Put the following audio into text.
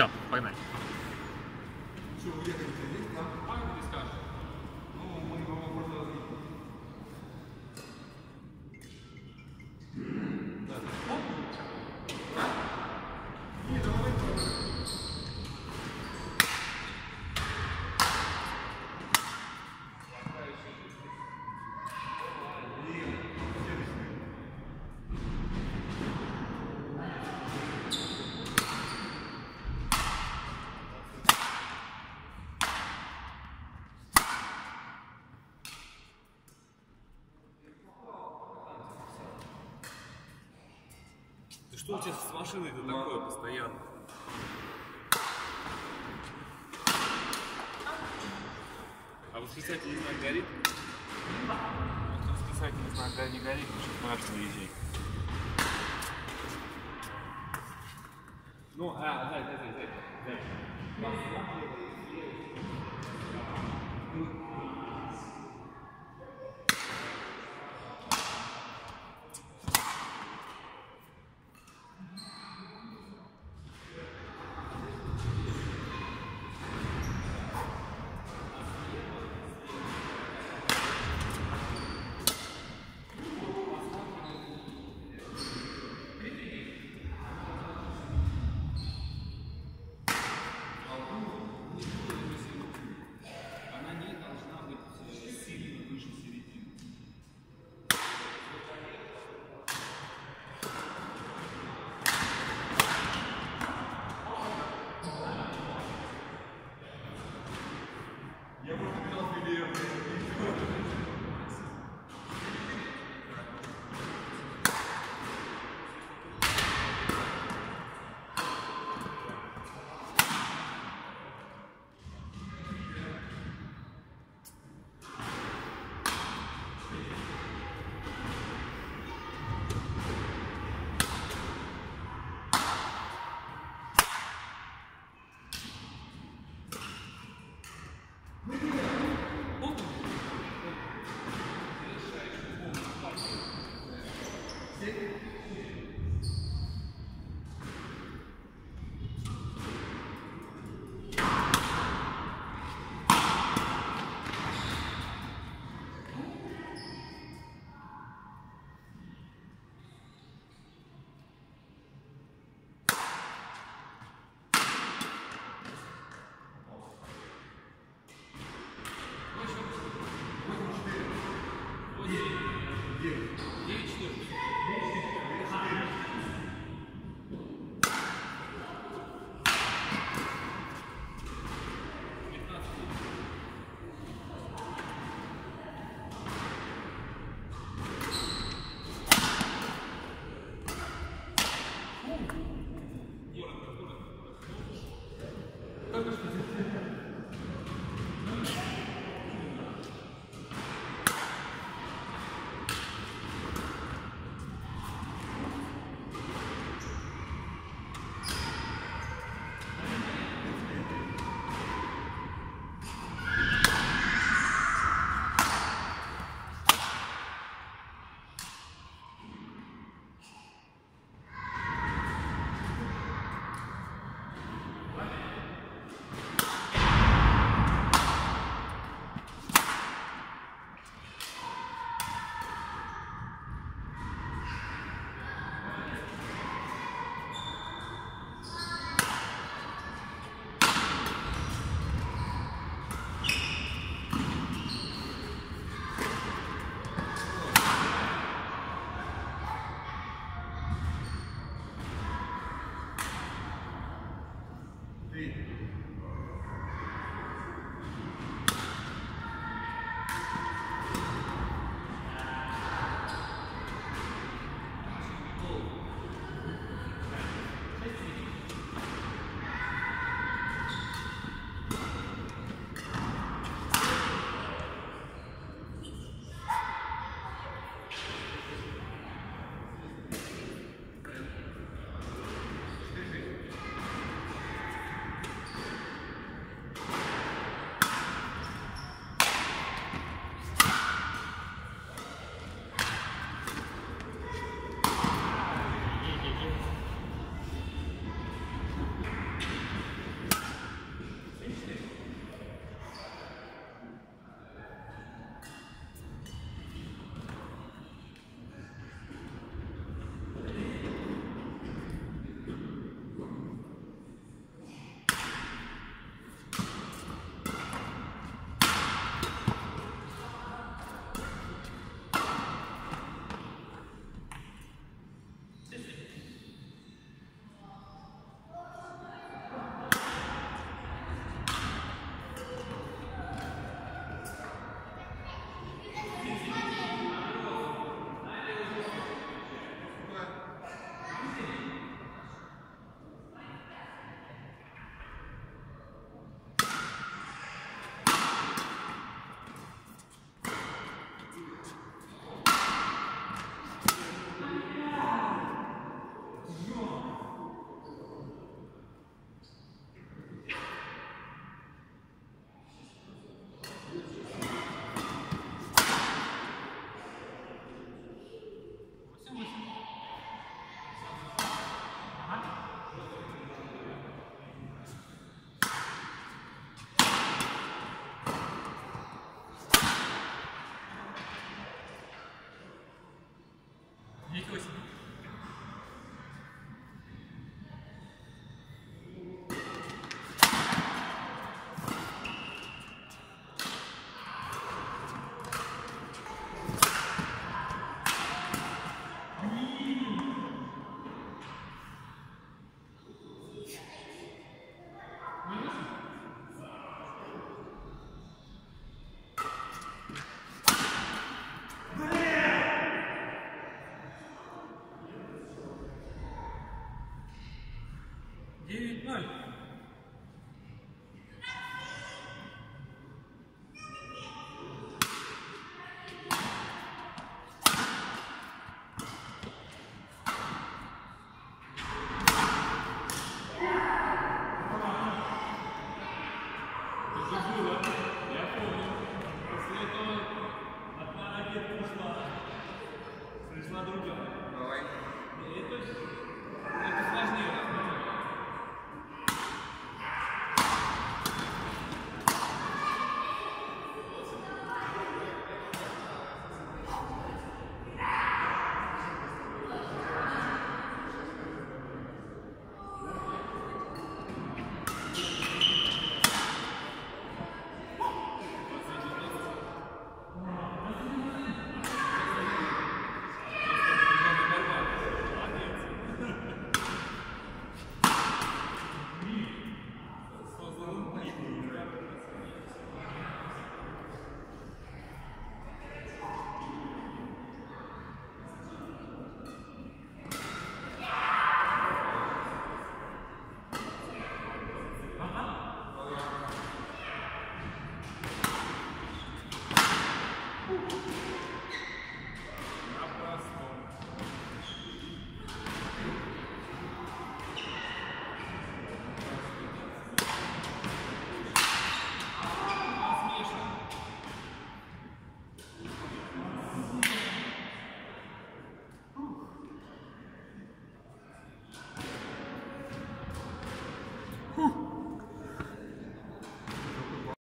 Все, погнали. Ты что у тебя с машиной-то такое постоянно? А восклицательный знак горит? Вот восклицательный знак не горит, потому что наш выезжай. Ну, а, дай, дай, дай, дай. дай.